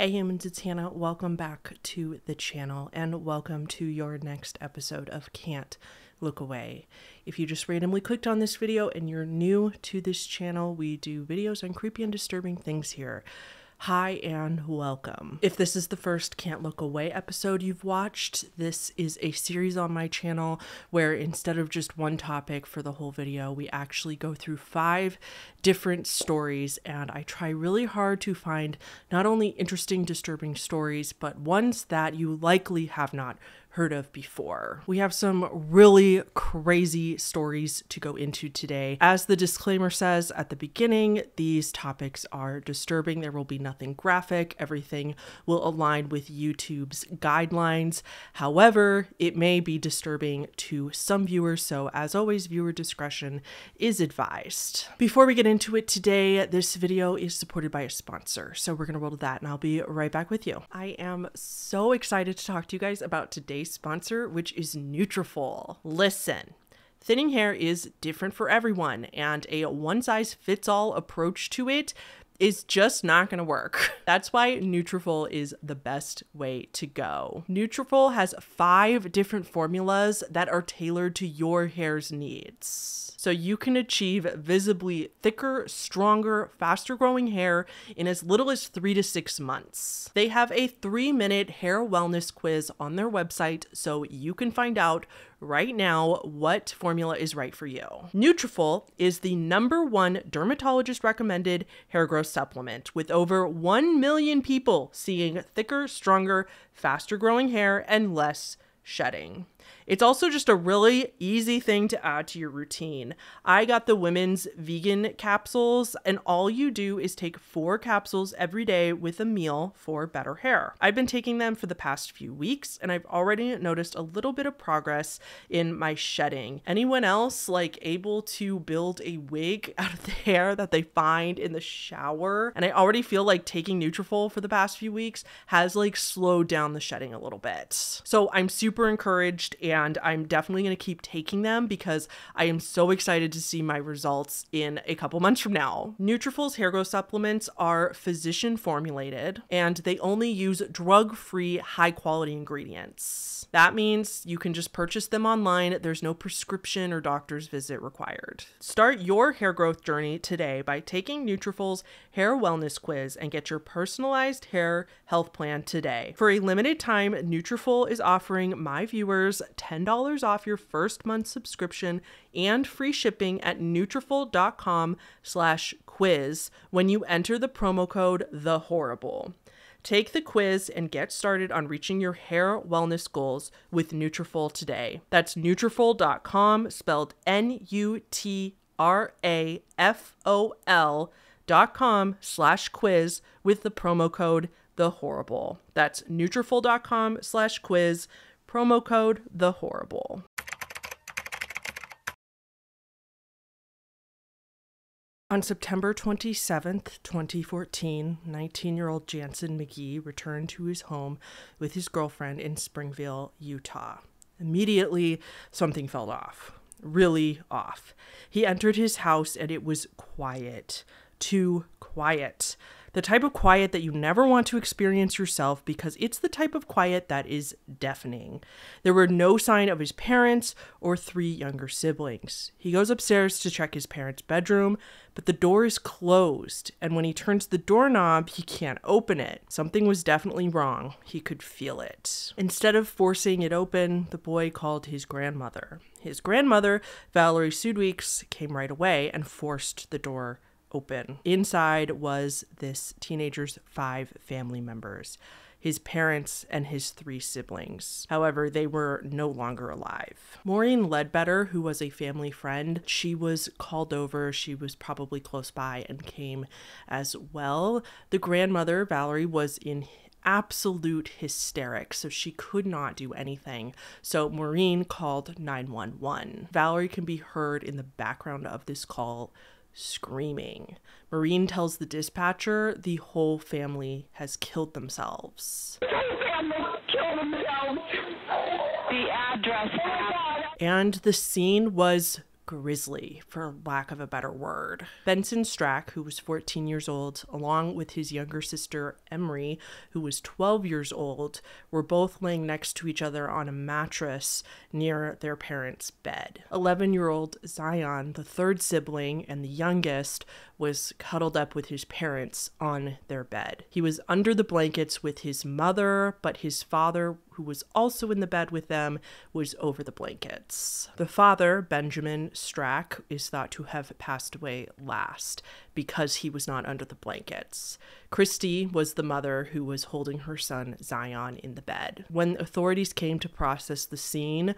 Hey humans, it's Hannah. Welcome back to the channel and welcome to your next episode of Can't Look Away. If you just randomly clicked on this video and you're new to this channel, we do videos on creepy and disturbing things here. Hi and welcome. If this is the first Can't Look Away episode you've watched, this is a series on my channel where instead of just one topic for the whole video, we actually go through five different stories and I try really hard to find not only interesting, disturbing stories, but ones that you likely have not heard of before. We have some really crazy stories to go into today. As the disclaimer says at the beginning, these topics are disturbing. There will be nothing graphic. Everything will align with YouTube's guidelines. However, it may be disturbing to some viewers, so as always, viewer discretion is advised. Before we get into it today, this video is supported by a sponsor. So we're going to roll to that and I'll be right back with you. I am so excited to talk to you guys about today's sponsor, which is Nutrafol. Listen, thinning hair is different for everyone, and a one size fits all approach to it is just not going to work. That's why Nutrafol is the best way to go. Nutrafol has 5 different formulas that are tailored to your hair's needs so you can achieve visibly thicker, stronger, faster growing hair in as little as three to six months. They have a three minute hair wellness quiz on their website so you can find out right now what formula is right for you. Nutrafol is the number one dermatologist recommended hair growth supplement with over 1 million people seeing thicker, stronger, faster growing hair and less shedding. It's also just a really easy thing to add to your routine. I got the women's vegan capsules, and all you do is take four capsules every day with a meal for better hair. I've been taking them for the past few weeks, and I've already noticed a little bit of progress in my shedding. Anyone else like able to build a wig out of the hair that they find in the shower? And I already feel like taking Nutrafol for the past few weeks has like slowed down the shedding a little bit. So I'm super encouraged and I'm definitely going to keep taking them because I am so excited to see my results in a couple months from now. Nutrafol's hair growth supplements are physician formulated and they only use drug-free high quality ingredients. That means you can just purchase them online. There's no prescription or doctor's visit required. Start your hair growth journey today by taking Nutrafol's hair wellness quiz and get your personalized hair health plan today. For a limited time, Nutrafol is offering my viewers $10 off your first month subscription and free shipping at Nutrafol.com slash quiz when you enter the promo code The Horrible. Take the quiz and get started on reaching your hair wellness goals with Nutrafol today. That's Nutrafol.com, spelled N-U-T-R-A-F-O-L dot com slash quiz with the promo code The Horrible. That's Nutrafol.com slash quiz promo code the horrible. On September 27, 2014, 19 year old Jansen McGee returned to his home with his girlfriend in Springville, Utah. Immediately, something felt off. Really off. He entered his house and it was quiet. Too quiet the type of quiet that you never want to experience yourself because it's the type of quiet that is deafening. There were no sign of his parents or three younger siblings. He goes upstairs to check his parents' bedroom, but the door is closed, and when he turns the doorknob, he can't open it. Something was definitely wrong. He could feel it. Instead of forcing it open, the boy called his grandmother. His grandmother, Valerie Sudweeks, came right away and forced the door open. Inside was this teenager's five family members his parents, and his three siblings. However, they were no longer alive. Maureen Ledbetter, who was a family friend, she was called over. She was probably close by and came as well. The grandmother, Valerie, was in absolute hysterics, so she could not do anything. So Maureen called 911. Valerie can be heard in the background of this call screaming. Maureen tells the dispatcher the whole family has killed themselves. The family killed themselves. The address. And the scene was grisly, for lack of a better word. Benson Strack, who was 14 years old, along with his younger sister Emery, who was 12 years old, were both laying next to each other on a mattress near their parents' bed. 11 year old Zion, the third sibling and the youngest, was cuddled up with his parents on their bed. He was under the blankets with his mother, but his father, who was also in the bed with them, was over the blankets. The father, Benjamin Strack, is thought to have passed away last because he was not under the blankets. Christy was the mother who was holding her son Zion in the bed. When authorities came to process the scene,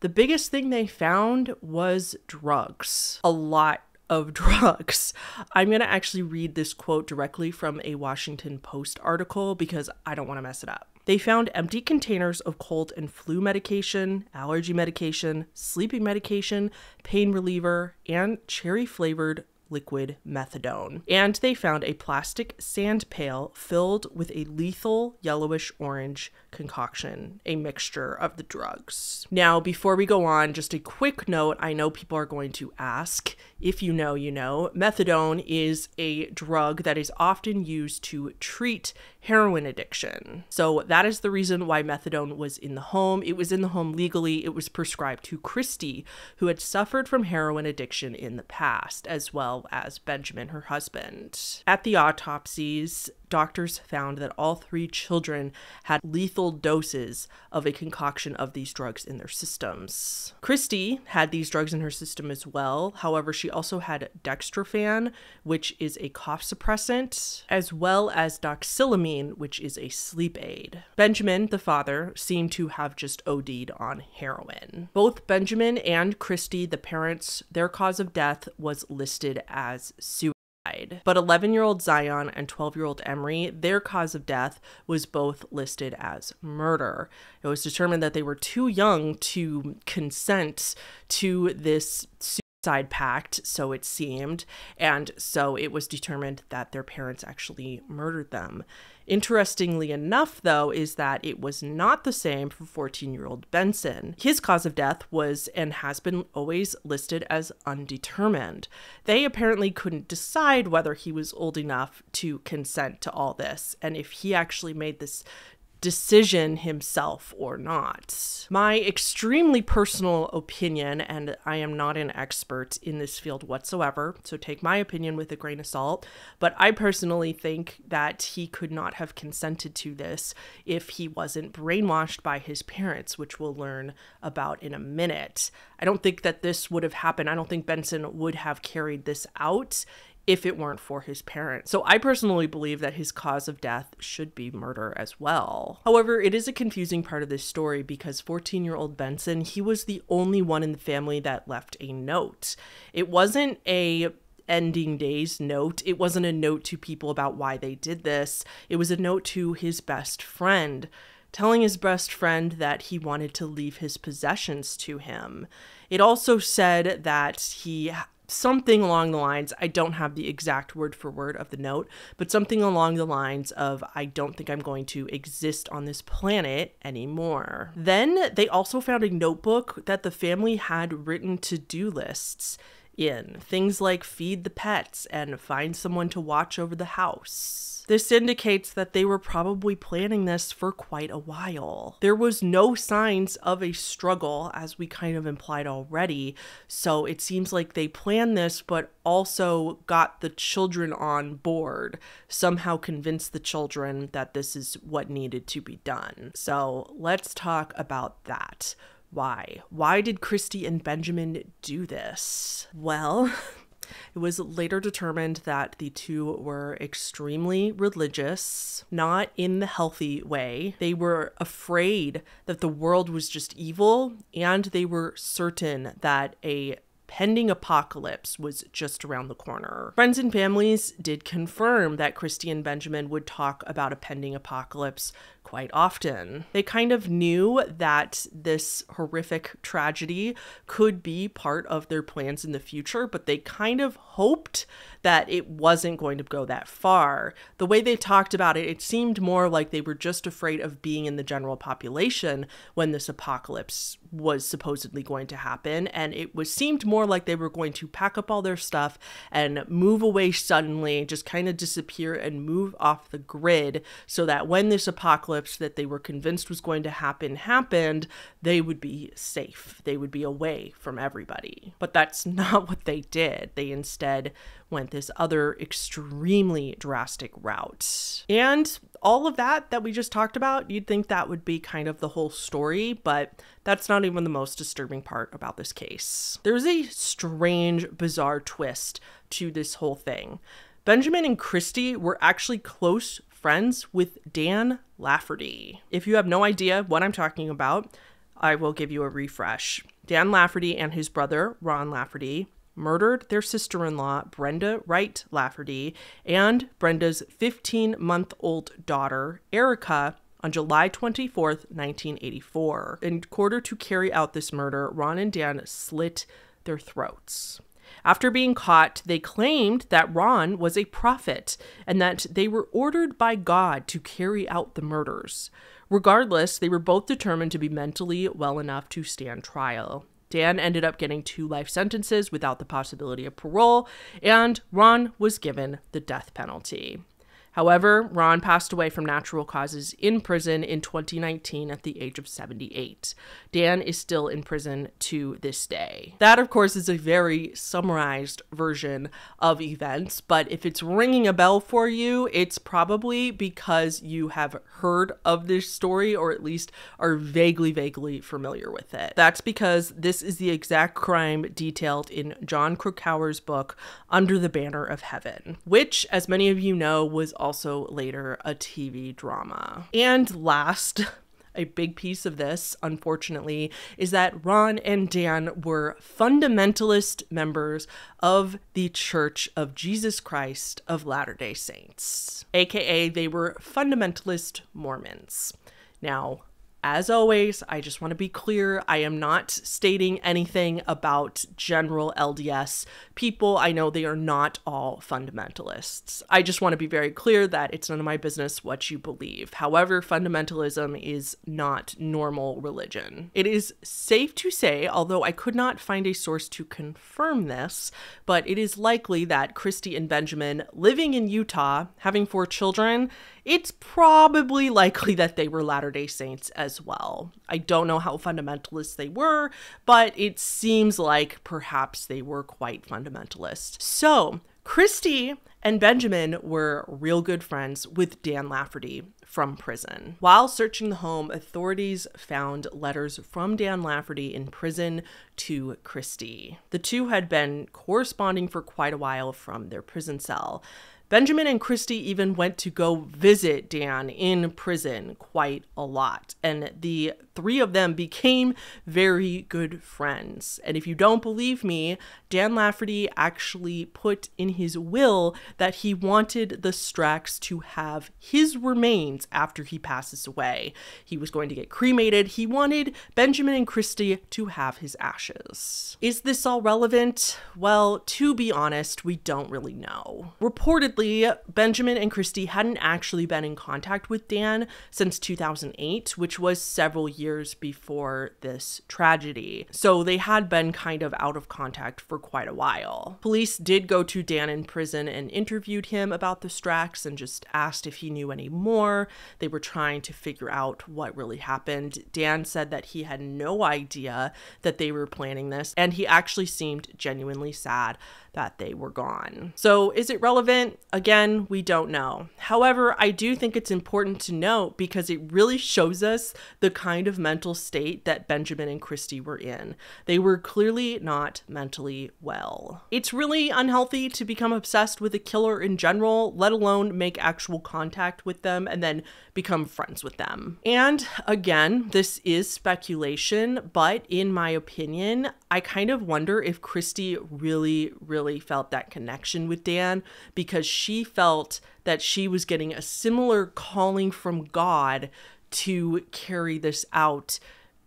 the biggest thing they found was drugs. A lot of drugs. I'm going to actually read this quote directly from a Washington Post article because I don't want to mess it up. They found empty containers of cold and flu medication, allergy medication, sleeping medication, pain reliever, and cherry flavored liquid methadone. And they found a plastic sand pail filled with a lethal yellowish orange concoction, a mixture of the drugs. Now, before we go on, just a quick note I know people are going to ask if you know, you know. Methadone is a drug that is often used to treat heroin addiction. So that is the reason why methadone was in the home. It was in the home legally. It was prescribed to Christy, who had suffered from heroin addiction in the past, as well as Benjamin, her husband. At the autopsies, doctors found that all three children had lethal doses of a concoction of these drugs in their systems. Christy had these drugs in her system as well. However, she also had dextrorphan, which is a cough suppressant, as well as doxylamine, which is a sleep aid. Benjamin, the father, seemed to have just OD'd on heroin. Both Benjamin and Christy, the parents, their cause of death was listed as suicide. But 11 year old Zion and 12 year old Emery, their cause of death was both listed as murder. It was determined that they were too young to consent to this suicide pact, so it seemed, and so it was determined that their parents actually murdered them. Interestingly enough, though, is that it was not the same for 14 year old Benson. His cause of death was and has been always listed as undetermined. They apparently couldn't decide whether he was old enough to consent to all this and if he actually made this decision himself or not. My extremely personal opinion, and I am not an expert in this field whatsoever, so take my opinion with a grain of salt, but I personally think that he could not have consented to this if he wasn't brainwashed by his parents, which we'll learn about in a minute. I don't think that this would have happened. I don't think Benson would have carried this out if it weren't for his parents. So I personally believe that his cause of death should be murder as well. However, it is a confusing part of this story because 14 year old Benson, he was the only one in the family that left a note. It wasn't a ending days note. It wasn't a note to people about why they did this. It was a note to his best friend telling his best friend that he wanted to leave his possessions to him. It also said that he something along the lines i don't have the exact word for word of the note but something along the lines of i don't think i'm going to exist on this planet anymore. Then they also found a notebook that the family had written to-do lists in. Things like feed the pets and find someone to watch over the house this indicates that they were probably planning this for quite a while. There was no signs of a struggle, as we kind of implied already, so it seems like they planned this, but also got the children on board, somehow convinced the children that this is what needed to be done. So let's talk about that. Why? Why did Christy and Benjamin do this? Well, It was later determined that the two were extremely religious, not in the healthy way. They were afraid that the world was just evil, and they were certain that a pending apocalypse was just around the corner. Friends and families did confirm that Christy and Benjamin would talk about a pending apocalypse quite often. They kind of knew that this horrific tragedy could be part of their plans in the future, but they kind of hoped that it wasn't going to go that far. The way they talked about it, it seemed more like they were just afraid of being in the general population when this apocalypse was supposedly going to happen, and it was seemed more like they were going to pack up all their stuff and move away suddenly, just kind of disappear and move off the grid so that when this apocalypse that they were convinced was going to happen happened, they would be safe. They would be away from everybody. But that's not what they did. They instead went this other extremely drastic route. And all of that that we just talked about, you'd think that would be kind of the whole story, but that's not even the most disturbing part about this case. There's a strange, bizarre twist to this whole thing. Benjamin and Christy were actually close friends with Dan Lafferty. If you have no idea what I'm talking about, I will give you a refresh. Dan Lafferty and his brother, Ron Lafferty, murdered their sister in law, Brenda Wright Lafferty, and Brenda's 15 month old daughter, Erica, on July 24, 1984. In order to carry out this murder, Ron and Dan slit their throats. After being caught, they claimed that Ron was a prophet and that they were ordered by God to carry out the murders. Regardless, they were both determined to be mentally well enough to stand trial. Dan ended up getting two life sentences without the possibility of parole, and Ron was given the death penalty. However, Ron passed away from natural causes in prison in 2019 at the age of 78. Dan is still in prison to this day. That, of course, is a very summarized version of events, but if it's ringing a bell for you, it's probably because you have heard of this story or at least are vaguely, vaguely familiar with it. That's because this is the exact crime detailed in Jon Krakauer's book, Under the Banner of Heaven, which, as many of you know, was also later a TV drama. And last, a big piece of this, unfortunately, is that Ron and Dan were fundamentalist members of the Church of Jesus Christ of Latter day Saints, aka they were fundamentalist Mormons. Now, as always, I just want to be clear I am not stating anything about general LDS people. I know they are not all fundamentalists. I just want to be very clear that it's none of my business what you believe. However, fundamentalism is not normal religion. It is safe to say, although I could not find a source to confirm this, but it is likely that Christy and Benjamin, living in Utah, having four children, it's probably likely that they were Latter day Saints as well. I don't know how fundamentalist they were, but it seems like perhaps they were quite fundamentalist. So, Christy and Benjamin were real good friends with Dan Lafferty from prison. While searching the home, authorities found letters from Dan Lafferty in prison to Christy. The two had been corresponding for quite a while from their prison cell. Benjamin and Christy even went to go visit Dan in prison quite a lot, and the three of them became very good friends. And if you don't believe me, Dan Lafferty actually put in his will that he wanted the Stracks to have his remains after he passes away. He was going to get cremated. He wanted Benjamin and Christy to have his ashes. Is this all relevant? Well, to be honest, we don't really know. Reportedly, Benjamin and Christy hadn't actually been in contact with Dan since 2008, which was several years before this tragedy. So they had been kind of out of contact for quite a while. Police did go to Dan in prison and interviewed him about the Stracks and just asked if he knew any more. They were trying to figure out what really happened. Dan said that he had no idea that they were planning this, and he actually seemed genuinely sad that they were gone. So, is it relevant? Again, we don't know. However, I do think it's important to note because it really shows us the kind of mental state that Benjamin and Christy were in. They were clearly not mentally well. It's really unhealthy to become obsessed with a killer in general, let alone make actual contact with them and then become friends with them. And again, this is speculation, but in my opinion, I kind of wonder if Christy really, really felt that connection with Dan because she felt that she was getting a similar calling from God to carry this out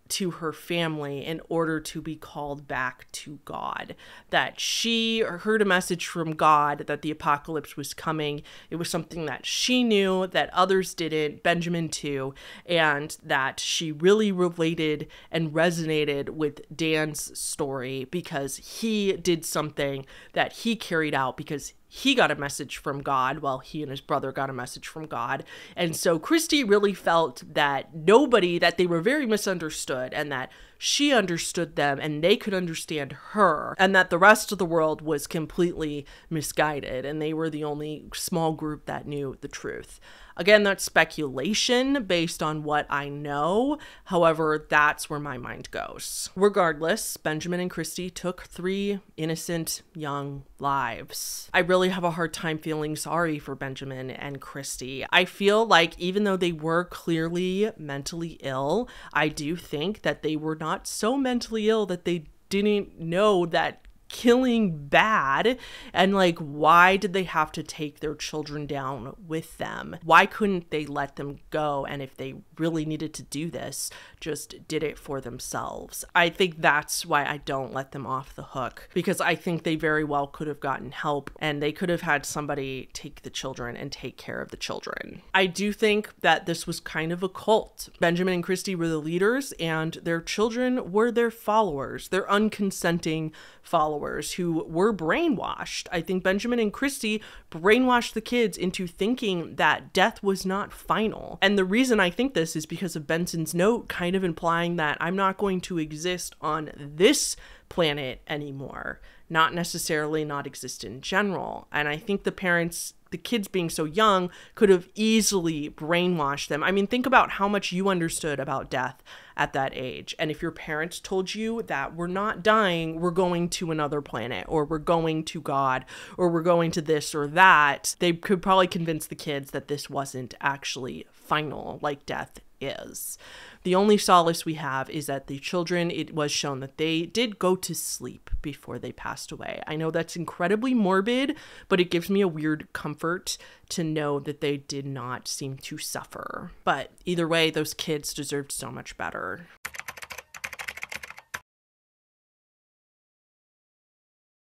to her family in order to be called back to God. That she heard a message from God that the apocalypse was coming. It was something that she knew that others didn't, Benjamin too, and that she really related and resonated with Dan's story because he did something that he carried out because he got a message from God while he and his brother got a message from God. And so Christy really felt that nobody, that they were very misunderstood and that she understood them and they could understand her, and that the rest of the world was completely misguided and they were the only small group that knew the truth. Again, that's speculation based on what I know. However, that's where my mind goes. Regardless, Benjamin and Christy took three innocent young lives. I really have a hard time feeling sorry for Benjamin and Christy. I feel like even though they were clearly mentally ill, I do think that they were not so mentally ill that they didn't know that killing bad and like why did they have to take their children down with them? Why couldn't they let them go? And if they really needed to do this just did it for themselves i think that's why i don't let them off the hook because i think they very well could have gotten help and they could have had somebody take the children and take care of the children i do think that this was kind of a cult benjamin and christy were the leaders and their children were their followers their unconsenting followers who were brainwashed. I think Benjamin and Christy brainwashed the kids into thinking that death was not final. And the reason I think this is because of Benson's note kind of implying that I'm not going to exist on this planet anymore, not necessarily not exist in general. And I think the parents the kids being so young could have easily brainwashed them. I mean, think about how much you understood about death at that age. And if your parents told you that we're not dying, we're going to another planet, or we're going to God, or we're going to this or that, they could probably convince the kids that this wasn't actually final, like death is. The only solace we have is that the children, it was shown that they did go to sleep before they passed away. I know that's incredibly morbid, but it gives me a weird comfort to know that they did not seem to suffer. But either way, those kids deserved so much better.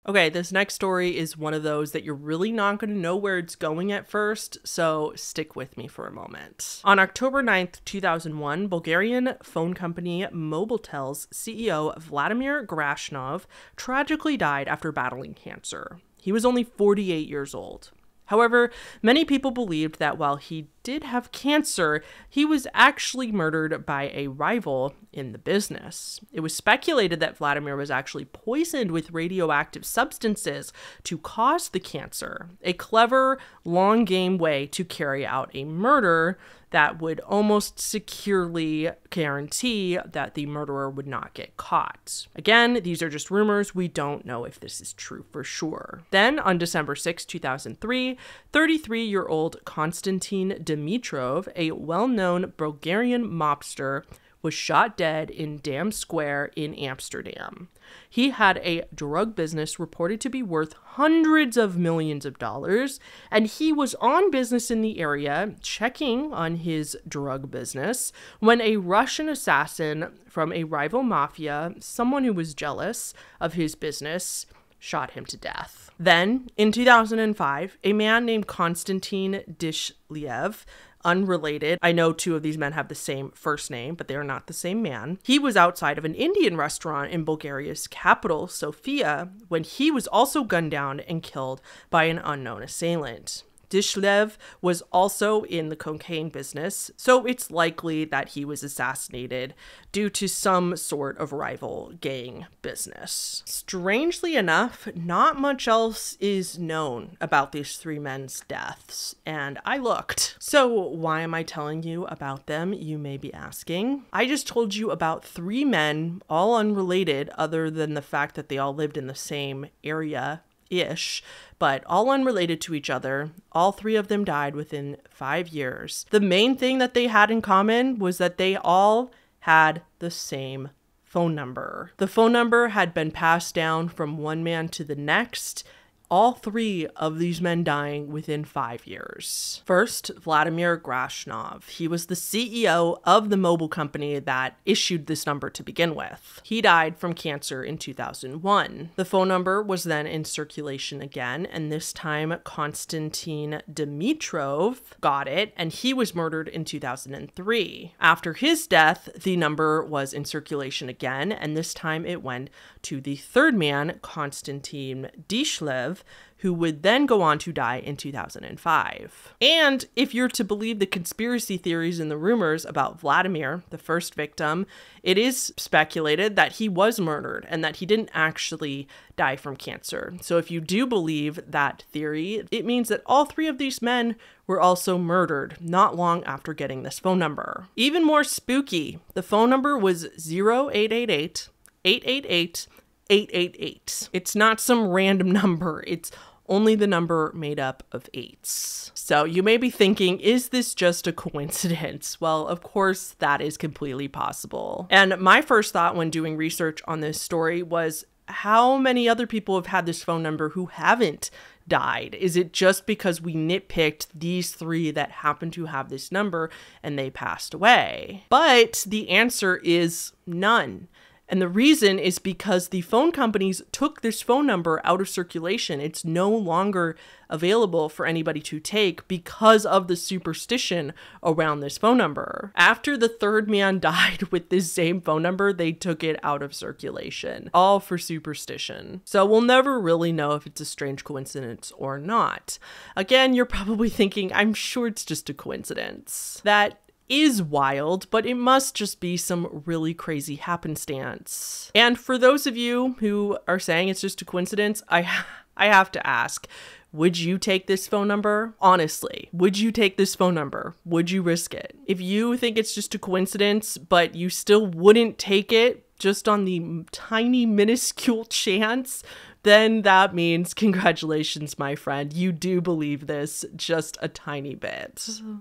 Okay, this next story is one of those that you're really not going to know where it's going at first, so stick with me for a moment. On October 9th, 2001, Bulgarian phone company Mobiltel's CEO Vladimir Grashnov tragically died after battling cancer. He was only 48 years old. However, many people believed that while he did have cancer, he was actually murdered by a rival in the business. It was speculated that Vladimir was actually poisoned with radioactive substances to cause the cancer, a clever, long game way to carry out a murder that would almost securely guarantee that the murderer would not get caught. Again, these are just rumors. We don't know if this is true for sure. Then, on December 6, 2003, 33 year old Konstantin Dimitrov, a well known Bulgarian mobster, was shot dead in Dam Square in Amsterdam. He had a drug business reported to be worth hundreds of millions of dollars, and he was on business in the area checking on his drug business when a Russian assassin from a rival mafia, someone who was jealous of his business, shot him to death. Then, in 2005, a man named Konstantin Dishliev unrelated. I know two of these men have the same first name, but they are not the same man. He was outside of an Indian restaurant in Bulgaria's capital, Sofia, when he was also gunned down and killed by an unknown assailant. Dishliev was also in the cocaine business, so it's likely that he was assassinated due to some sort of rival gang business. Strangely enough, not much else is known about these three men's deaths, and I looked. So, why am I telling you about them, you may be asking? I just told you about three men, all unrelated, other than the fact that they all lived in the same area ish, but all unrelated to each other. All three of them died within five years. The main thing that they had in common was that they all had the same phone number. The phone number had been passed down from one man to the next all three of these men dying within five years. First, Vladimir Grashnov. He was the CEO of the mobile company that issued this number to begin with. He died from cancer in 2001. The phone number was then in circulation again, and this time Konstantin Dimitrov got it, and he was murdered in 2003. After his death, the number was in circulation again, and this time it went to the third man, Konstantin Dishliev, who would then go on to die in 2005. And if you're to believe the conspiracy theories and the rumors about Vladimir, the first victim, it is speculated that he was murdered and that he didn't actually die from cancer. So if you do believe that theory, it means that all three of these men were also murdered not long after getting this phone number. Even more spooky, the phone number was 0888 888 888. It's not some random number, it's only the number made up of eights. So you may be thinking, is this just a coincidence? Well, of course, that is completely possible. And my first thought when doing research on this story was how many other people have had this phone number who haven't died? Is it just because we nitpicked these three that happened to have this number and they passed away? But the answer is none. And the reason is because the phone companies took this phone number out of circulation. It's no longer available for anybody to take because of the superstition around this phone number. After the third man died with this same phone number, they took it out of circulation, all for superstition. So we'll never really know if it's a strange coincidence or not. Again, you're probably thinking, I'm sure it's just a coincidence. That is wild, but it must just be some really crazy happenstance. And for those of you who are saying it's just a coincidence, I I have to ask, would you take this phone number? Honestly, would you take this phone number? Would you risk it? If you think it's just a coincidence, but you still wouldn't take it just on the tiny minuscule chance, then that means congratulations, my friend. You do believe this just a tiny bit. Oh.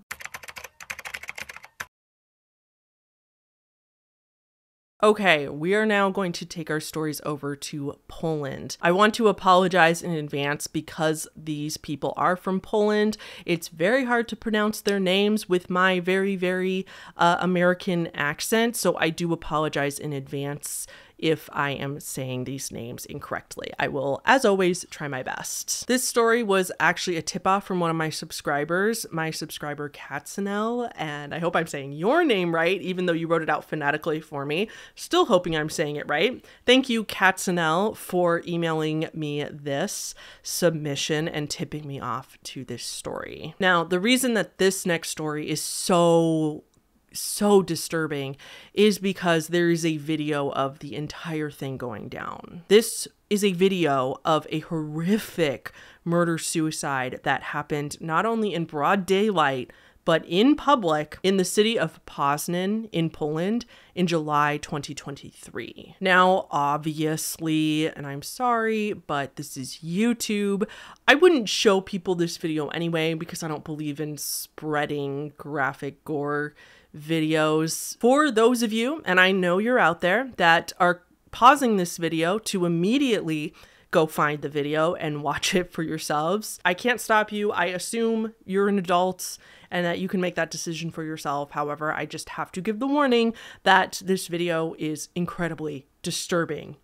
Okay, we are now going to take our stories over to Poland. I want to apologize in advance because these people are from Poland. It's very hard to pronounce their names with my very, very uh, American accent, so I do apologize in advance if I am saying these names incorrectly. I will, as always, try my best. This story was actually a tip off from one of my subscribers, my subscriber Katzenel, and I hope I'm saying your name right, even though you wrote it out phonetically for me. Still hoping I'm saying it right. Thank you, Katzenel, for emailing me this submission and tipping me off to this story. Now, the reason that this next story is so so disturbing is because there is a video of the entire thing going down. This is a video of a horrific murder suicide that happened not only in broad daylight but in public in the city of Poznan in Poland in July 2023. Now, obviously, and I'm sorry, but this is YouTube. I wouldn't show people this video anyway because I don't believe in spreading graphic gore videos. For those of you, and I know you're out there, that are pausing this video to immediately go find the video and watch it for yourselves. I can't stop you. I assume you're an adult and that you can make that decision for yourself. However, I just have to give the warning that this video is incredibly disturbing.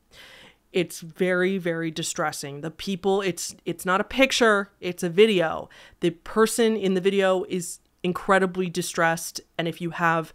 It's very very distressing. The people it's it's not a picture, it's a video. The person in the video is incredibly distressed and if you have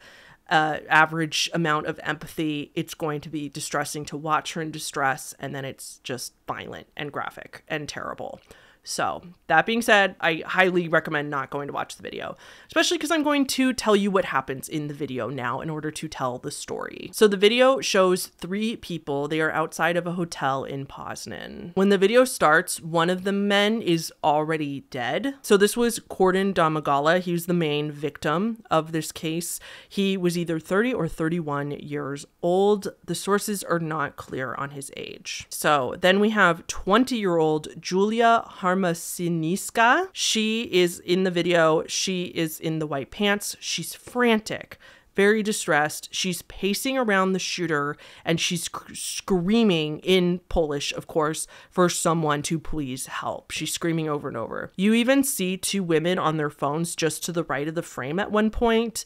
uh, average amount of empathy it's going to be distressing to watch her in distress and then it's just violent and graphic and terrible so, that being said, I highly recommend not going to watch the video, especially because I'm going to tell you what happens in the video now in order to tell the story. So, the video shows three people. They are outside of a hotel in Poznan. When the video starts, one of the men is already dead. So, this was Kordian Domagała. He was the main victim of this case. He was either 30 or 31 years old. The sources are not clear on his age. So, then we have 20 year old Julia Harm Siniska. She is in the video. She is in the white pants. She's frantic very distressed. She's pacing around the shooter and she's sc- screaming in Polish, of course, for someone to please help. She's screaming over and over. You even see two women on their phones just to the right of the frame at one point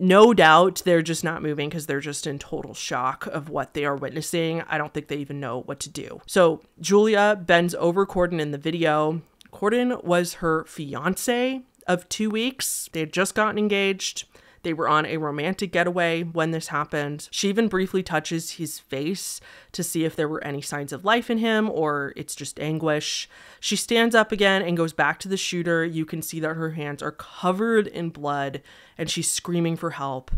no doubt they're just not moving because they're just in total shock of what they are witnessing. I don't think they even know what to do. So Julia bends over Kordian in the video. Kordian was her fiance of two weeks. They had just gotten engaged. They were on a romantic getaway when this happened. She even briefly touches his face to see if there were any signs of life in him or it's just anguish. She stands up again and goes back to the shooter. You can see that her hands are covered in blood and she's screaming for help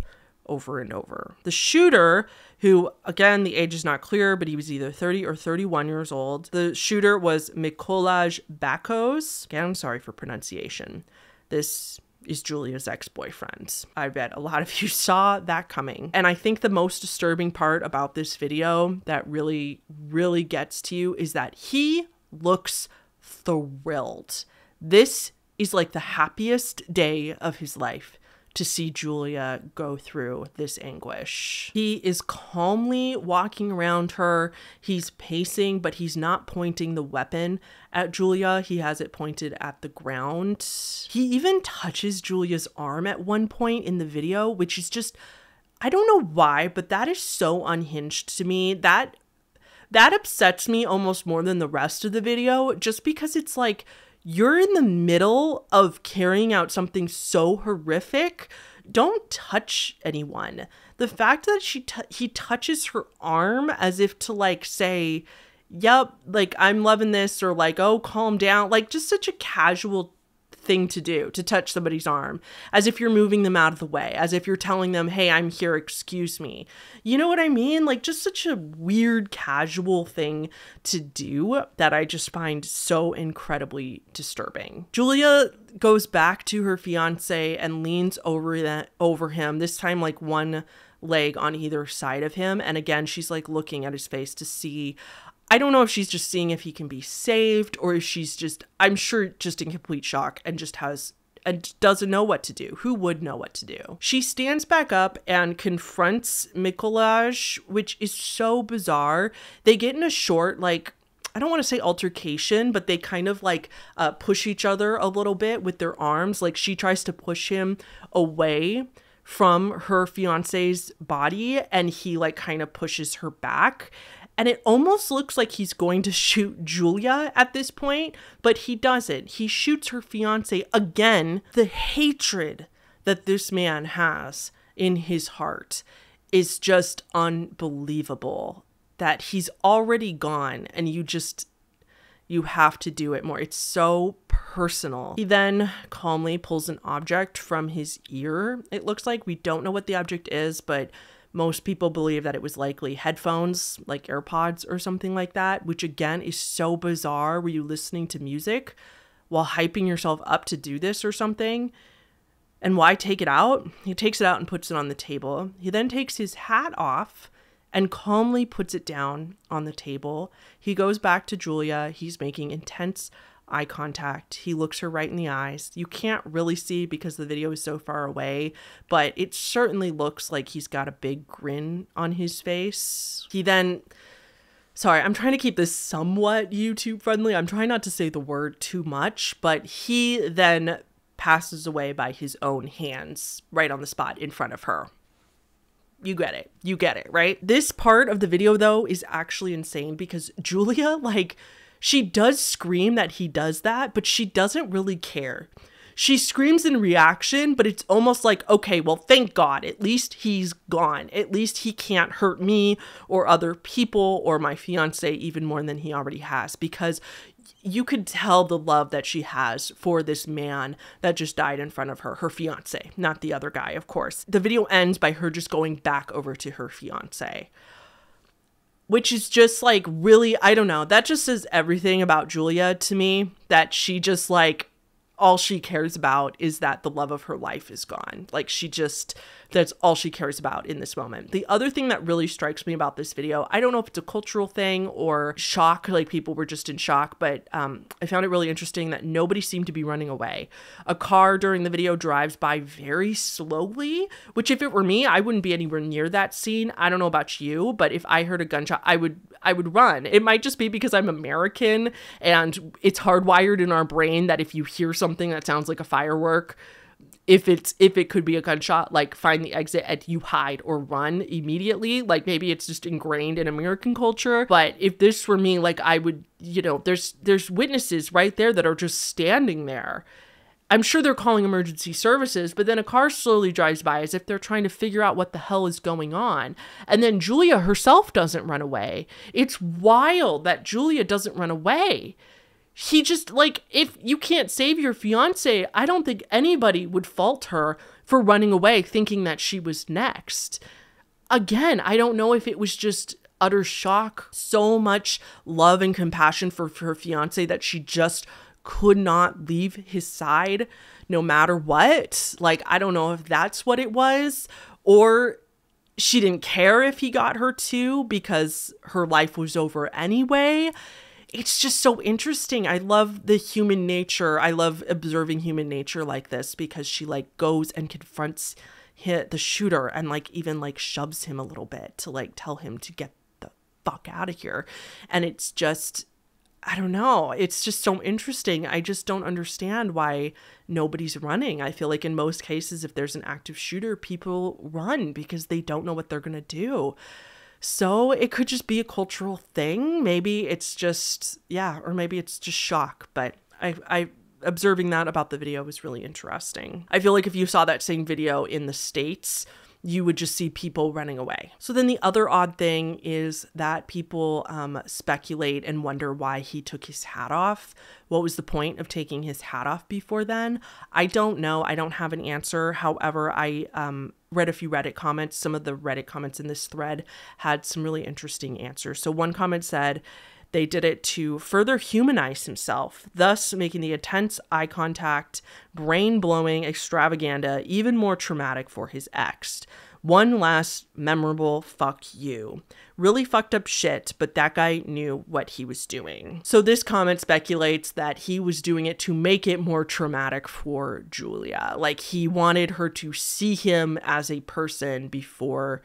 over and over. The shooter, who again, the age is not clear, but he was either 30 or 31 years old. The shooter was Mikolaj Bakos. Again, I'm sorry for pronunciation. This is Julia's ex boyfriend. I bet a lot of you saw that coming. And I think the most disturbing part about this video that really, really gets to you is that he looks thrilled. This is like the happiest day of his life to see Julia go through this anguish. He is calmly walking around her. He's pacing, but he's not pointing the weapon at Julia. He has it pointed at the ground. He even touches Julia's arm at one point in the video, which is just I don't know why, but that is so unhinged to me. That that upsets me almost more than the rest of the video just because it's like you're in the middle of carrying out something so horrific. Don't touch anyone. The fact that she he touches her arm as if to like say, "Yep, like I'm loving this," or like, "Oh, calm down," like just such a casual thing to do to touch somebody's arm as if you're moving them out of the way as if you're telling them hey i'm here excuse me. You know what i mean? Like just such a weird casual thing to do that i just find so incredibly disturbing. Julia goes back to her fiance and leans over that over him this time like one leg on either side of him and again she's like looking at his face to see I don't know if she's just seeing if he can be saved or if she's just, I'm sure, just in complete shock and just has and doesn't know what to do. Who would know what to do? She stands back up and confronts Mikolaj, which is so bizarre. They get in a short, like, I don't want to say altercation, but they kind of like uh, push each other a little bit with their arms. Like she tries to push him away from her fiance's body and he like kind of pushes her back and it almost looks like he's going to shoot Julia at this point, but he doesn't. He shoots her fiance again. The hatred that this man has in his heart is just unbelievable. That he's already gone and you just you have to do it more. It's so personal. He then calmly pulls an object from his ear. It looks like we don't know what the object is, but most people believe that it was likely headphones, like AirPods or something like that, which again is so bizarre. Were you listening to music while hyping yourself up to do this or something? And why take it out? He takes it out and puts it on the table. He then takes his hat off and calmly puts it down on the table. He goes back to Julia. He's making intense eye contact. He looks her right in the eyes. You can't really see because the video is so far away, but it certainly looks like he's got a big grin on his face. He then Sorry, I'm trying to keep this somewhat YouTube friendly. I'm trying not to say the word too much, but he then passes away by his own hands right on the spot in front of her. You get it. You get it, right? This part of the video though is actually insane because Julia like she does scream that he does that, but she doesn't really care. She screams in reaction, but it's almost like, okay, well, thank God. At least he's gone. At least he can't hurt me or other people or my fiance even more than he already has because you could tell the love that she has for this man that just died in front of her, her fiance, not the other guy, of course. The video ends by her just going back over to her fiance which is just like really, I don't know. That just says everything about Julia to me that she just like all she cares about is that the love of her life is gone. Like she just That's all she cares about in this moment. The other thing that really strikes me about this video, I don't know if it's a cultural thing or shock, like people were just in shock, but um, I found it really interesting that nobody seemed to be running away. A car during the video drives by very slowly, which if it were me, I wouldn't be anywhere near that scene. I don't know about you, but if I heard a gunshot, I would I would run. It might just be because I'm American and it's hardwired in our brain that if you hear something that sounds like a firework, if it's if it could be a gunshot like find the exit and you hide or run immediately. Like maybe it's just ingrained in american culture but if this were me like i would you know there's there's witnesses right there that are just standing there. I'm sure they're calling emergency services but then a car slowly drives by as if they're trying to figure out what the hell is going on. And then julia herself doesn't run away. It's wild that julia doesn't run away he just like if you can't save your fiance, I don't think anybody would fault her for running away thinking that she was next. Again, I don't know if it was just utter shock, so much love and compassion for, for her fiance that she just could not leave his side no matter what. Like, I don't know if that's what it was, or she didn't care if he got her too because her life was over anyway it's just so interesting. I love the human nature. I love observing human nature like this because she like goes and confronts hit the shooter and like even like shoves him a little bit to like tell him to get the fuck out of here. And it's just I don't know. It's just so interesting. I just don't understand why nobody's running. I feel like in most cases if there's an active shooter, people run because they don't know what they're going to do. So it could just be a cultural thing. Maybe it's just, yeah, or maybe it's just shock. But I, I, observing that about the video was really interesting. I feel like if you saw that same video in the States, you would just see people running away. So then the other odd thing is that people um, speculate and wonder why he took his hat off. What was the point of taking his hat off before then? I don't know. I don't have an answer. However, I um, read a few Reddit comments. Some of the Reddit comments in this thread had some really interesting answers. So one comment said, they did it to further humanize himself, thus making the intense eye contact, brain blowing extravaganza even more traumatic for his ex. One last memorable fuck you. Really fucked up shit, but that guy knew what he was doing. So this comment speculates that he was doing it to make it more traumatic for Julia. Like he wanted her to see him as a person before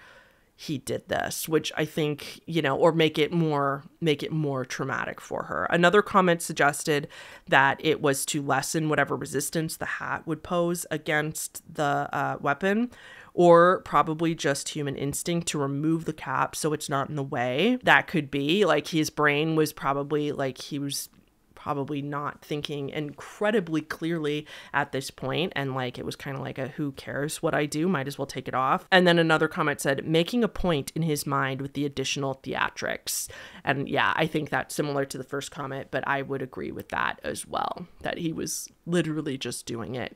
he did this which i think you know or make it more make it more traumatic for her. Another comment suggested that it was to lessen whatever resistance the hat would pose against the uh, weapon or probably just human instinct to remove the cap so it's not in the way. That could be like his brain was probably like he was probably not thinking incredibly clearly at this point and like it was kind of like a who cares what I do might as well take it off and then another comment said making a point in his mind with the additional theatrics and yeah I think that's similar to the first comment but I would agree with that as well that he was literally just doing it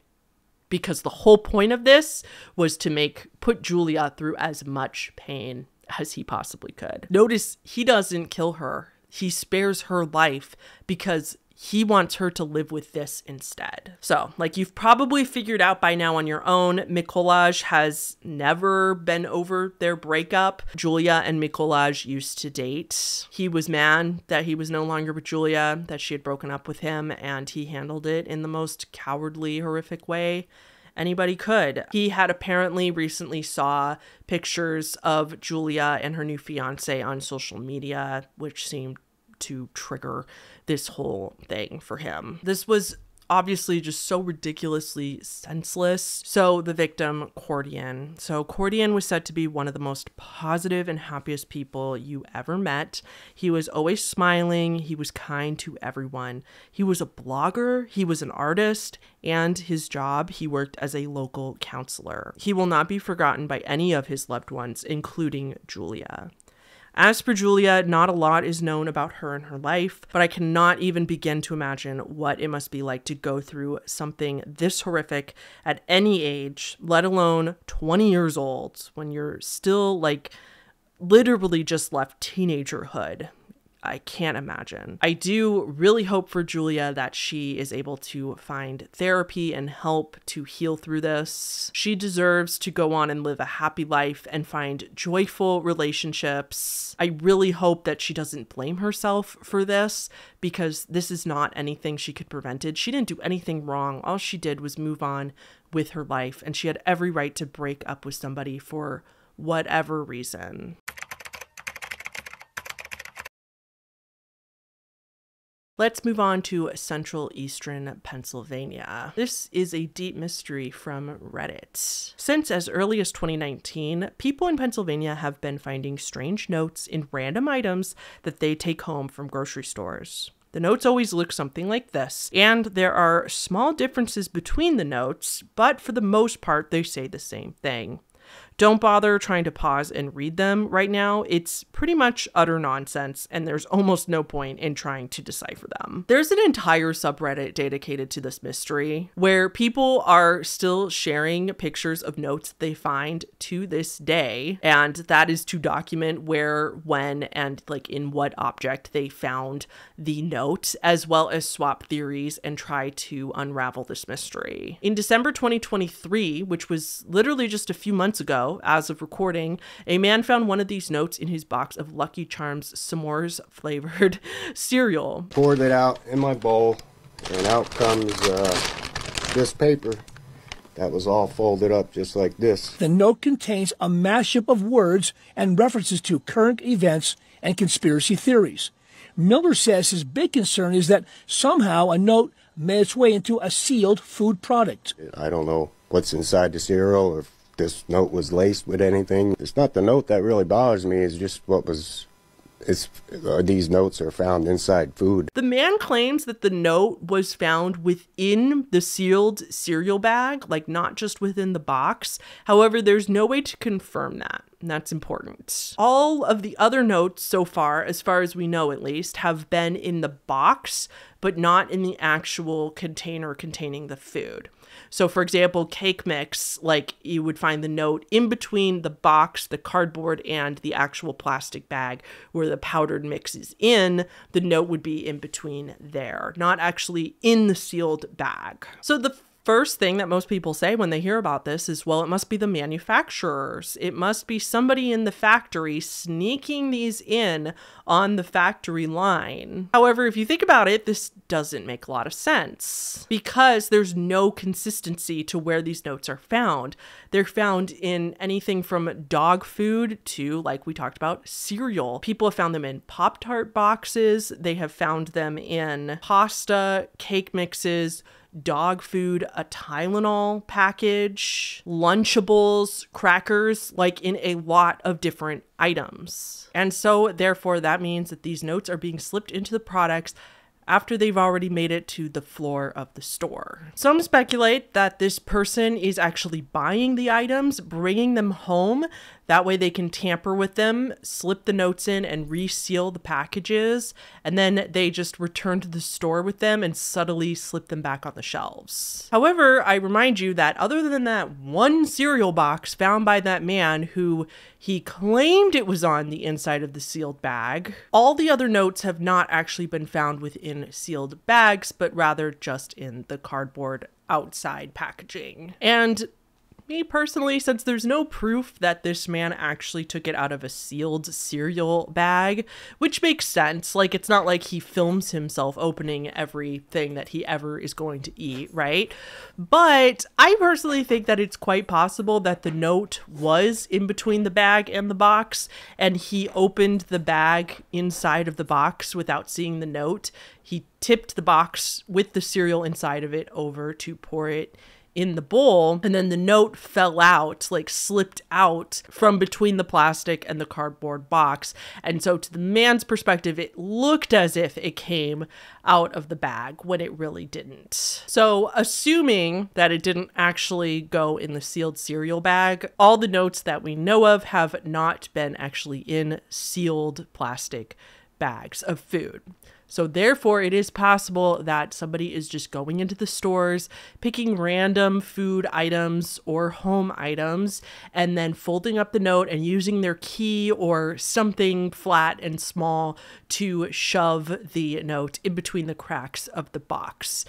because the whole point of this was to make put Julia through as much pain as he possibly could. Notice he doesn't kill her. He spares her life because he wants her to live with this instead. So, like you've probably figured out by now on your own, Mikolaj has never been over their breakup. Julia and Mikolaj used to date. He was mad that he was no longer with Julia, that she had broken up with him, and he handled it in the most cowardly, horrific way anybody could. He had apparently recently saw pictures of Julia and her new fiance on social media, which seemed to trigger this whole thing for him. This was obviously just so ridiculously senseless. So the victim, Kordian. So Kordian was said to be one of the most positive and happiest people you ever met. He was always smiling, he was kind to everyone. He was a blogger, he was an artist, and his job, he worked as a local counselor. He will not be forgotten by any of his loved ones, including Julia. As for Julia, not a lot is known about her and her life, but I cannot even begin to imagine what it must be like to go through something this horrific at any age, let alone 20 years old, when you're still like literally just left teenagerhood. I can't imagine. I do really hope for Julia that she is able to find therapy and help to heal through this. She deserves to go on and live a happy life and find joyful relationships. I really hope that she doesn't blame herself for this because this is not anything she could prevented. She didn't do anything wrong. All she did was move on with her life and she had every right to break up with somebody for whatever reason. Let's move on to central eastern Pennsylvania. This is a deep mystery from Reddit. Since as early as 2019, people in Pennsylvania have been finding strange notes in random items that they take home from grocery stores. The notes always look something like this, and there are small differences between the notes, but for the most part, they say the same thing. Don't bother trying to pause and read them right now. It's pretty much utter nonsense, and there's almost no point in trying to decipher them. There's an entire subreddit dedicated to this mystery where people are still sharing pictures of notes they find to this day, and that is to document where, when, and like in what object they found the note, as well as swap theories and try to unravel this mystery. In December 2023, which was literally just a few months ago, as of recording, a man found one of these notes in his box of Lucky Charms s'mores flavored cereal. Poured it out in my bowl, and out comes uh, this paper that was all folded up just like this. The note contains a mashup of words and references to current events and conspiracy theories. Miller says his big concern is that somehow a note made its way into a sealed food product. I don't know what's inside the cereal or this note was laced with anything. It's not the note that really bothers me. It's just what was. It's uh, these notes are found inside food. The man claims that the note was found within the sealed cereal bag, like not just within the box. However, there's no way to confirm that. And that's important. All of the other notes so far, as far as we know at least, have been in the box, but not in the actual container containing the food. So, for example, cake mix, like you would find the note in between the box, the cardboard, and the actual plastic bag where the powdered mix is in. The note would be in between there, not actually in the sealed bag. So, the first thing that most people say when they hear about this is, well, it must be the manufacturers. It must be somebody in the factory sneaking these in on the factory line. However, if you think about it, this doesn't make a lot of sense because there's no consistency to where these notes are found. They're found in anything from dog food to, like we talked about, cereal. People have found them in Pop Tart boxes, they have found them in pasta, cake mixes dog food, a Tylenol package, Lunchables, crackers, like in a lot of different items. And so, therefore, that means that these notes are being slipped into the products after they've already made it to the floor of the store. Some speculate that this person is actually buying the items, bringing them home. That way they can tamper with them, slip the notes in, and reseal the packages. And then they just return to the store with them and subtly slip them back on the shelves. However, I remind you that other than that one cereal box found by that man who he claimed it was on the inside of the sealed bag, all the other notes have not actually been found within sealed bags, but rather just in the cardboard outside packaging. And me personally, since there's no proof that this man actually took it out of a sealed cereal bag, which makes sense. Like, it's not like he films himself opening everything that he ever is going to eat, right? But I personally think that it's quite possible that the note was in between the bag and the box, and he opened the bag inside of the box without seeing the note. He tipped the box with the cereal inside of it over to pour it in the bowl and then the note fell out like slipped out from between the plastic and the cardboard box. And so to the man's perspective it looked as if it came out of the bag when it really didn't. So assuming that it didn't actually go in the sealed cereal bag all the notes that we know of have not been actually in sealed plastic bags of food So, therefore, it is possible that somebody is just going into the stores, picking random food items or home items, and then folding up the note and using their key or something flat and small to shove the note in between the cracks of the box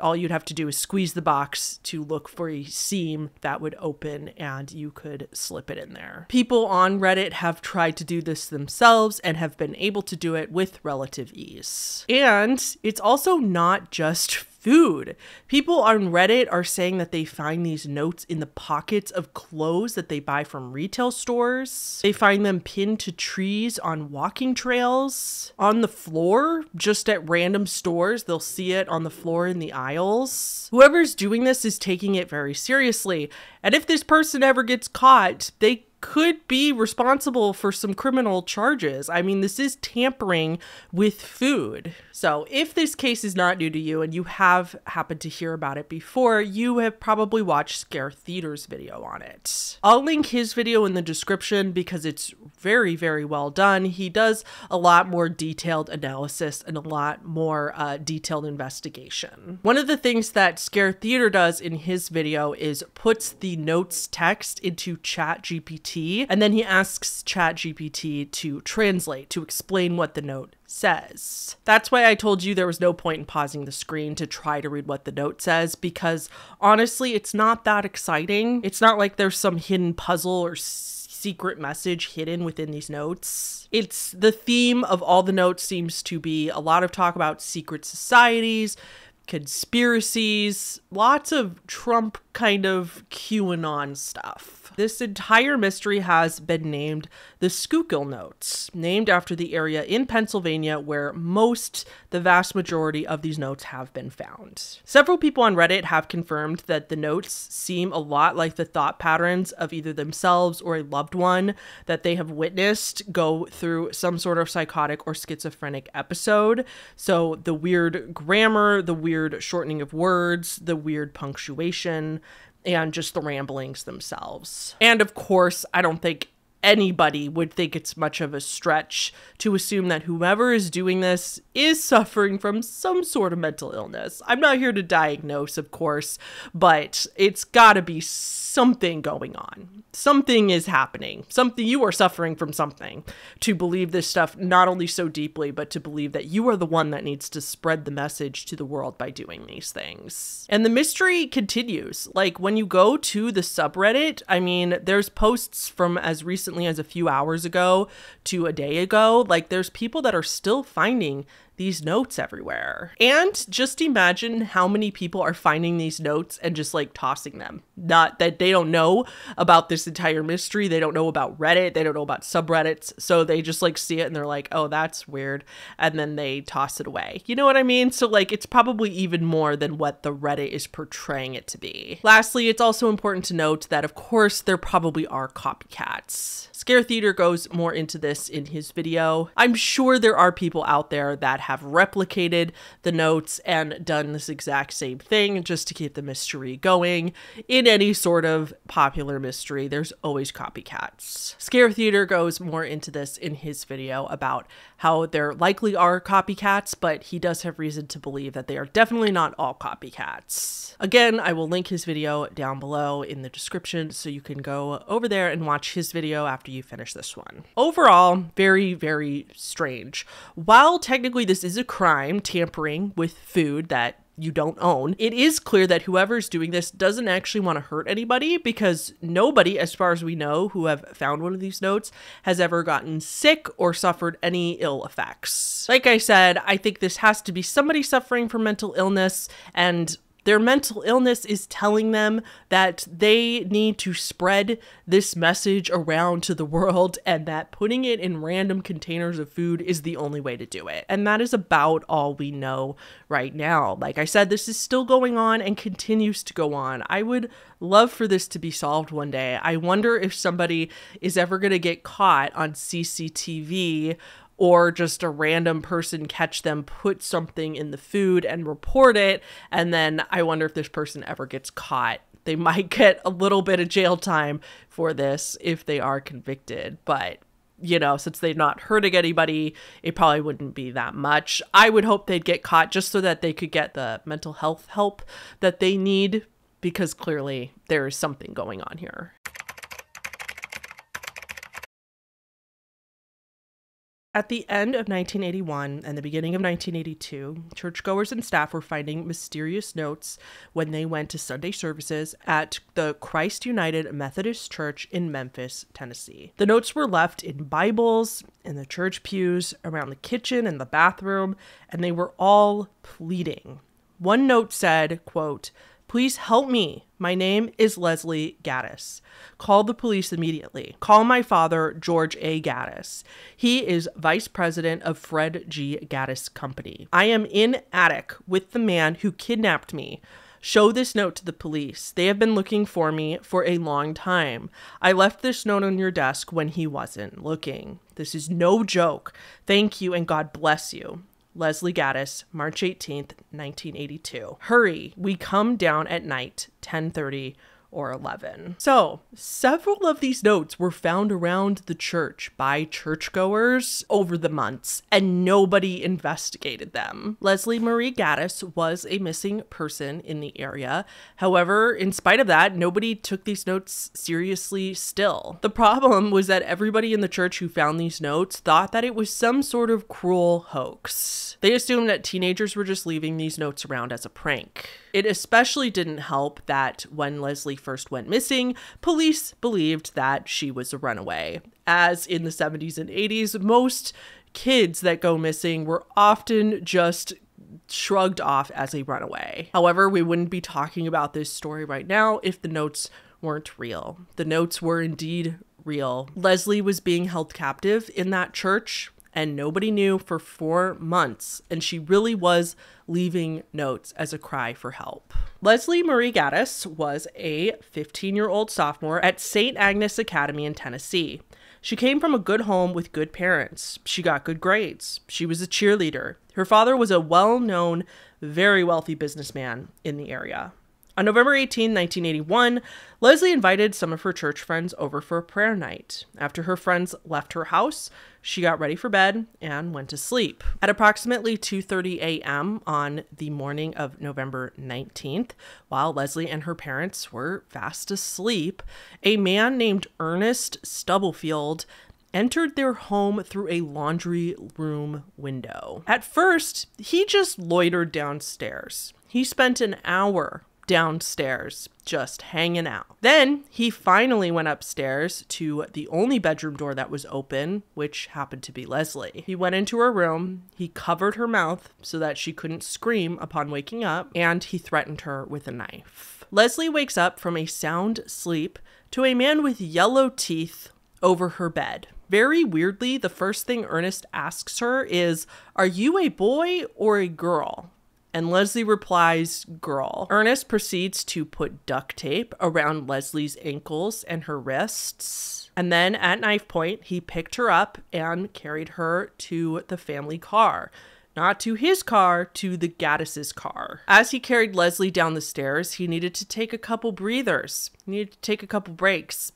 all you'd have to do is squeeze the box to look for a seam that would open and you could slip it in there. People on Reddit have tried to do this themselves and have been able to do it with relative ease. And it's also not just food. People on Reddit are saying that they find these notes in the pockets of clothes that they buy from retail stores. They find them pinned to trees on walking trails, on the floor, just at random stores. They'll see it on the floor in the aisles. Whoever's doing this is taking it very seriously. And if this person ever gets caught, they could be responsible for some criminal charges. I mean, this is tampering with food. So, if this case is not new to you and you have happened to hear about it before, you have probably watched Scare Theater's video on it. I'll link his video in the description because it's very, very well done. He does a lot more detailed analysis and a lot more uh, detailed investigation. One of the things that Scare Theater does in his video is puts the notes text into Chat GPT and then he asks ChatGPT to translate, to explain what the note says. That's why I told you there was no point in pausing the screen to try to read what the note says, because honestly, it's not that exciting. It's not like there's some hidden puzzle or secret message hidden within these notes. It's the theme of all the notes seems to be a lot of talk about secret societies, conspiracies, lots of Trump kind of QAnon stuff. This entire mystery has been named the Schuylkill Notes, named after the area in Pennsylvania where most, the vast majority of these notes have been found. Several people on Reddit have confirmed that the notes seem a lot like the thought patterns of either themselves or a loved one that they have witnessed go through some sort of psychotic or schizophrenic episode. So the weird grammar, the weird shortening of words, the weird punctuation, and just the ramblings themselves. And of course, I don't think anybody would think it's much of a stretch to assume that whoever is doing this is suffering from some sort of mental illness. I'm not here to diagnose, of course, but it's gotta be something going on. Something is happening. Something you are suffering from something to believe this stuff not only so deeply, but to believe that you are the one that needs to spread the message to the world by doing these things. And the mystery continues. Like when you go to the subreddit, I mean, there's posts from as recently as a few hours ago to a day ago. Like there's people that are still finding these notes everywhere. And just imagine how many people are finding these notes and just like tossing them. Not that they don't know about this entire mystery, they don't know about Reddit, they don't know about subreddits, so they just like see it and they're like, "Oh, that's weird." And then they toss it away. You know what I mean? So like it's probably even more than what the Reddit is portraying it to be. Lastly, it's also important to note that of course there probably are copycats. Scare Theater goes more into this in his video. I'm sure there are people out there that have replicated the notes and done this exact same thing just to keep the mystery going. In any sort of popular mystery, there's always copycats. Scare Theater goes more into this in his video about how there likely are copycats, but he does have reason to believe that they are definitely not all copycats. Again, I will link his video down below in the description so you can go over there and watch his video after you finish this one. Overall, very, very strange. While technically this is a crime, tampering with food that you don't own, it is clear that whoever's doing this doesn't actually want to hurt anybody because nobody, as far as we know, who have found one of these notes has ever gotten sick or suffered any ill effects. Like I said, I think this has to be somebody suffering from mental illness and their mental illness is telling them that they need to spread this message around to the world and that putting it in random containers of food is the only way to do it. And that is about all we know right now. Like I said, this is still going on and continues to go on. I would love for this to be solved one day. I wonder if somebody is ever going to get caught on CCTV or just a random person catch them put something in the food and report it and then i wonder if this person ever gets caught they might get a little bit of jail time for this if they are convicted but you know, since they're not hurting anybody, it probably wouldn't be that much. I would hope they'd get caught just so that they could get the mental health help that they need because clearly there is something going on here. At the end of 1981 and the beginning of 1982, churchgoers and staff were finding mysterious notes when they went to Sunday services at the Christ United Methodist Church in Memphis, Tennessee. The notes were left in Bibles, in the church pews, around the kitchen and the bathroom, and they were all pleading. One note said, quote, Please help me. My name is Leslie Gaddis. Call the police immediately. Call my father, George A. Gaddis. He is vice president of Fred G. Gaddis Company. I am in attic with the man who kidnapped me. Show this note to the police. They have been looking for me for a long time. I left this note on your desk when he wasn't looking. This is no joke. Thank you and God bless you. Leslie Gaddis, March 18th, 1982. Hurry, we come down at night, 10:30 or 11. So, several of these notes were found around the church by churchgoers over the months, and nobody investigated them. Leslie Marie Gaddis was a missing person in the area. However, in spite of that, nobody took these notes seriously still. The problem was that everybody in the church who found these notes thought that it was some sort of cruel hoax. They assumed that teenagers were just leaving these notes around as a prank. It especially didn't help that when Leslie first went missing, police believed that she was a runaway. As in the 70s and 80s, most kids that go missing were often just shrugged off as a runaway. However, we wouldn't be talking about this story right now if the notes weren't real. The notes were indeed real. Leslie was being held captive in that church and nobody knew for four months, and she really was leaving notes as a cry for help. Leslie Marie Gaddis was a 15 year old sophomore at St. Agnes Academy in Tennessee. She came from a good home with good parents. She got good grades. She was a cheerleader. Her father was a well known, very wealthy businessman in the area. On November 18, 1981, Leslie invited some of her church friends over for a prayer night. After her friends left her house, she got ready for bed and went to sleep. At approximately 2:30 a.m. on the morning of November 19th, while Leslie and her parents were fast asleep, a man named Ernest Stubblefield entered their home through a laundry room window. At first, he just loitered downstairs. He spent an hour downstairs, just hanging out. Then he finally went upstairs to the only bedroom door that was open, which happened to be Leslie. He went into her room, he covered her mouth so that she couldn't scream upon waking up, and he threatened her with a knife. Leslie wakes up from a sound sleep to a man with yellow teeth over her bed. Very weirdly, the first thing Ernest asks her is, Are you a boy or a girl? And Leslie replies, Girl. Ernest proceeds to put duct tape around Leslie's ankles and her wrists. And then at knife point, he picked her up and carried her to the family car. Not to his car, to the Gaddis's car. As he carried Leslie down the stairs, he needed to take a couple breathers. He needed to take a couple breaks.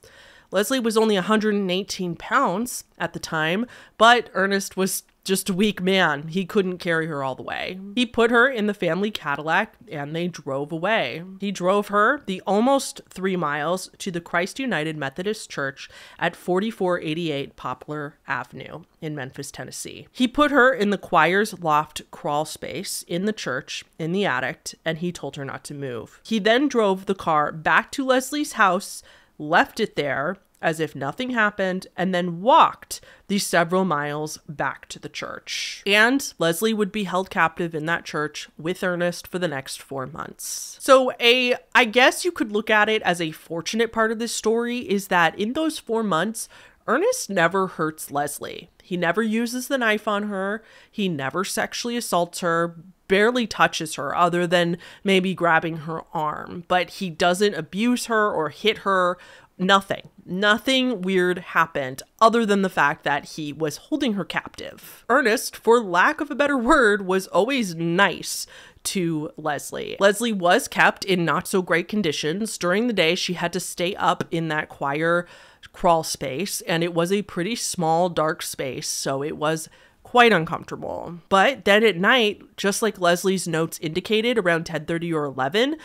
Leslie was only 118 pounds at the time, but Ernest was just a weak man. He couldn't carry her all the way. He put her in the family Cadillac and they drove away. He drove her the almost three miles to the Christ United Methodist Church at 4488 Poplar Avenue in Memphis, Tennessee. He put her in the choir's loft crawl space in the church in the attic and he told her not to move. He then drove the car back to Leslie's house, left it there, as if nothing happened, and then walked the several miles back to the church. And Leslie would be held captive in that church with Ernest for the next four months. So, a I guess you could look at it as a fortunate part of this story is that in those four months, Ernest never hurts Leslie. He never uses the knife on her. He never sexually assaults her, barely touches her, other than maybe grabbing her arm. But he doesn't abuse her or hit her Nothing. Nothing weird happened other than the fact that he was holding her captive. Ernest, for lack of a better word, was always nice to Leslie. Leslie was kept in not so great conditions. During the day, she had to stay up in that choir crawl space, and it was a pretty small, dark space, so it was quite uncomfortable. But then at night, just like Leslie's notes indicated around 10:30 or 11,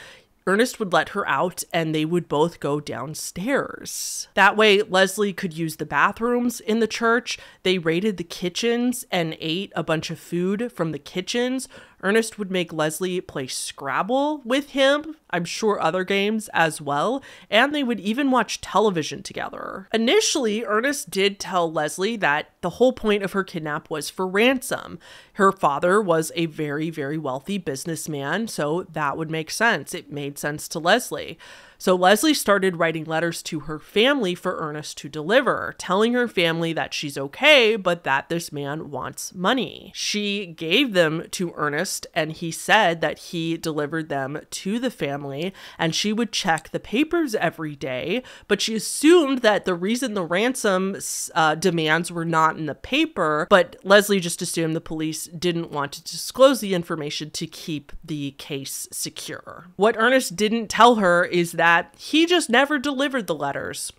Ernest would let her out and they would both go downstairs. That way, Leslie could use the bathrooms in the church. They raided the kitchens and ate a bunch of food from the kitchens. Ernest would make Leslie play Scrabble with him, I'm sure other games as well, and they would even watch television together. Initially, Ernest did tell Leslie that the whole point of her kidnap was for ransom. Her father was a very, very wealthy businessman, so that would make sense. It made sense to Leslie. So Leslie started writing letters to her family for Ernest to deliver, telling her family that she's okay, but that this man wants money. She gave them to Ernest, and he said that he delivered them to the family, and she would check the papers every day. But she assumed that the reason the ransom uh, demands were not in the paper, but Leslie just assumed the police didn't want to disclose the information to keep the case secure. What Ernest didn't tell her is that that he just never delivered the letters.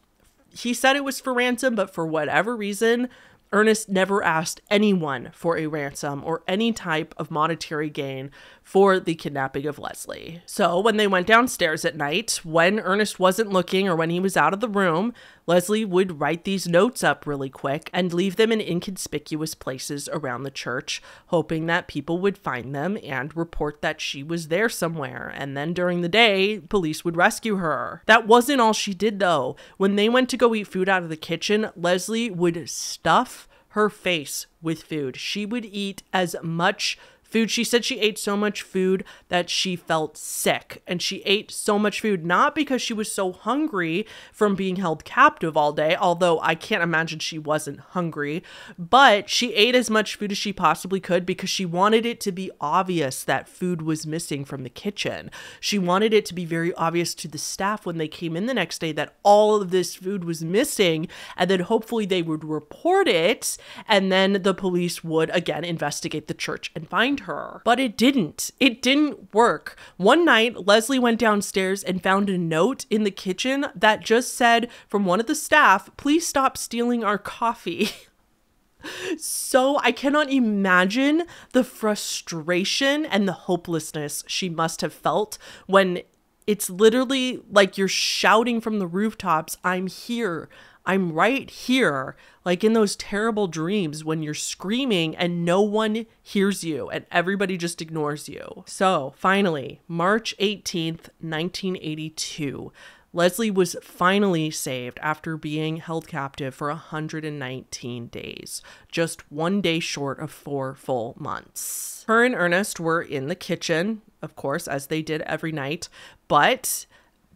He said it was for ransom, but for whatever reason, Ernest never asked anyone for a ransom or any type of monetary gain for the kidnapping of Leslie. So, when they went downstairs at night, when Ernest wasn't looking or when he was out of the room, Leslie would write these notes up really quick and leave them in inconspicuous places around the church, hoping that people would find them and report that she was there somewhere. And then during the day, police would rescue her. That wasn't all she did, though. When they went to go eat food out of the kitchen, Leslie would stuff her face with food. She would eat as much food. She said she ate so much food that she felt sick. And she ate so much food not because she was so hungry from being held captive all day, although I can't imagine she wasn't hungry, but she ate as much food as she possibly could because she wanted it to be obvious that food was missing from the kitchen. She wanted it to be very obvious to the staff when they came in the next day that all of this food was missing, and then hopefully they would report it, and then the police would again investigate the church and find her. But it didn't. It didn't work. One night, Leslie went downstairs and found a note in the kitchen that just said from one of the staff, please stop stealing our coffee. so I cannot imagine the frustration and the hopelessness she must have felt when it's literally like you're shouting from the rooftops, I'm here. I'm right here, like in those terrible dreams when you're screaming and no one hears you and everybody just ignores you. So, finally, March 18th, 1982. Leslie was finally saved after being held captive for 119 days, just one day short of four full months. Her and Ernest were in the kitchen, of course, as they did every night, but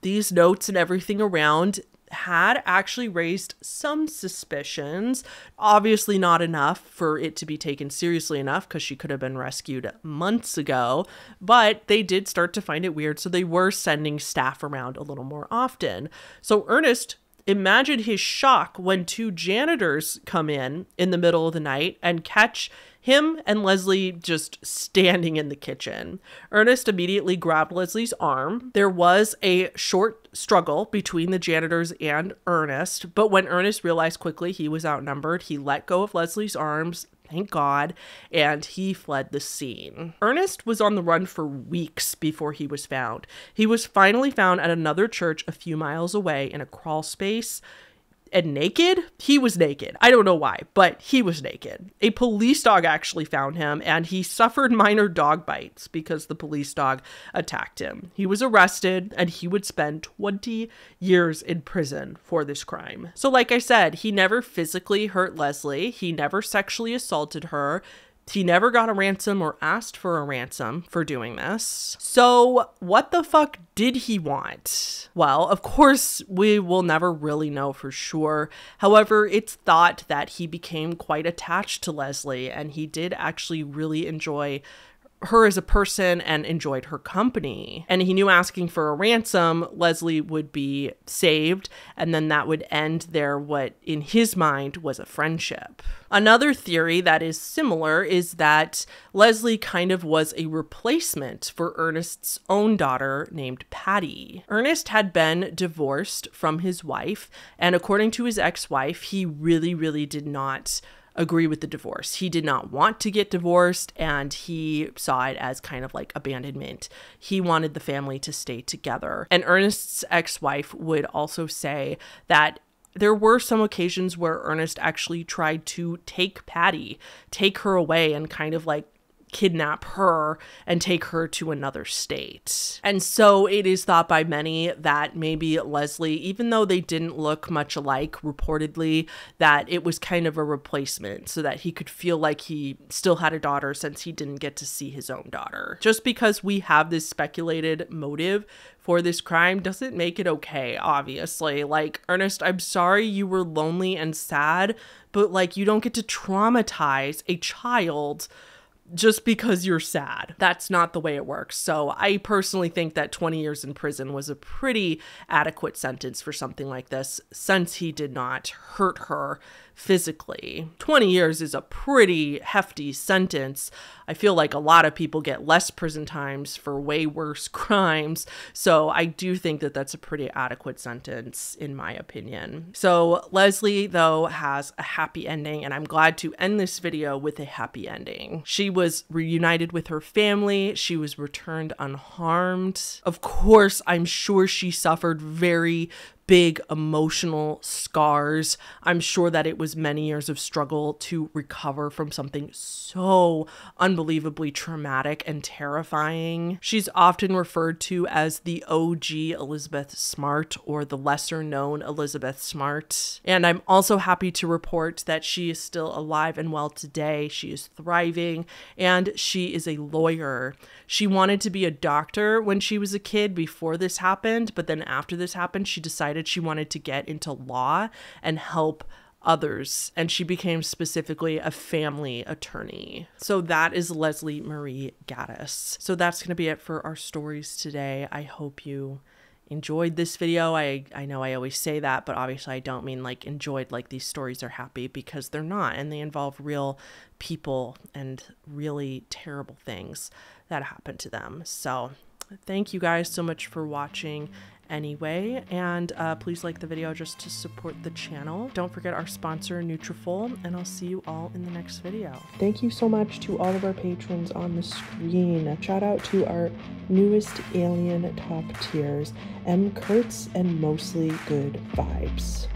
these notes and everything around had actually raised some suspicions. Obviously, not enough for it to be taken seriously enough because she could have been rescued months ago, but they did start to find it weird, so they were sending staff around a little more often. So, Ernest imagine his shock when two janitors come in in the middle of the night and catch him and Leslie just standing in the kitchen. Ernest immediately grabbed Leslie's arm. There was a short struggle between the janitors and Ernest, but when Ernest realized quickly he was outnumbered, he let go of Leslie's arms, thank God, and he fled the scene. Ernest was on the run for weeks before he was found. He was finally found at another church a few miles away in a crawl space and naked. He was naked. I don't know why, but he was naked. A police dog actually found him and he suffered minor dog bites because the police dog attacked him. He was arrested and he would spend 20 years in prison for this crime. So, like I said, he never physically hurt Leslie, he never sexually assaulted her. He never got a ransom or asked for a ransom for doing this. So, what the fuck did he want? Well, of course, we will never really know for sure. However, it's thought that he became quite attached to Leslie and he did actually really enjoy her as a person and enjoyed her company. And he knew asking for a ransom, Leslie would be saved, and then that would end their what in his mind was a friendship. Another theory that is similar is that Leslie kind of was a replacement for Ernest's own daughter named Patty. Ernest had been divorced from his wife, and according to his ex wife, he really, really did not agree with the divorce. He did not want to get divorced and he saw it as kind of like abandonment. He wanted the family to stay together. And Ernest's ex wife would also say that there were some occasions where Ernest actually tried to take Patty, take her away, and kind of like kidnap her and take her to another state. And so it is thought by many that maybe Leslie, even though they didn't look much alike reportedly, that it was kind of a replacement so that he could feel like he still had a daughter since he didn't get to see his own daughter. Just because we have this speculated motive for this crime doesn't make it okay, obviously. Like, Ernest, I'm sorry you were lonely and sad, but like, you don't get to traumatize a child just because you're sad. That's not the way it works. So I personally think that 20 years in prison was a pretty adequate sentence for something like this since he did not hurt her physically. 20 years is a pretty hefty sentence. I feel like a lot of people get less prison times for way worse crimes. So I do think that that's a pretty adequate sentence, in my opinion. So Leslie, though, has a happy ending, and I'm glad to end this video with a happy ending. She was reunited with her family, she was returned unharmed. Of course, I'm sure she suffered very, big emotional scars. I'm sure that it was many years of struggle to recover from something so unbelievably traumatic and terrifying. She's often referred to as the OG Elizabeth Smart or the lesser known Elizabeth Smart. And I'm also happy to report that she is still alive and well today. She is thriving and she is a lawyer. She wanted to be a doctor when she was a kid before this happened, but then after this happened, she decided decided she wanted to get into law and help others, and she became specifically a family attorney. So that is Leslie Marie Gaddis. So that's going to be it for our stories today. I hope you enjoyed this video. I I know I always say that, but obviously I don't mean like enjoyed like these stories are happy because they're not and they involve real people and really terrible things that happen to them. So, thank you guys so much for watching anyway. And uh, please like the video just to support the channel. Don't forget our sponsor, Nutrafol, and I'll see you all in the next video. Thank you so much to all of our patrons on the screen. Shout out to our newest alien top tiers, M. Kurtz and Mostly Good Vibes.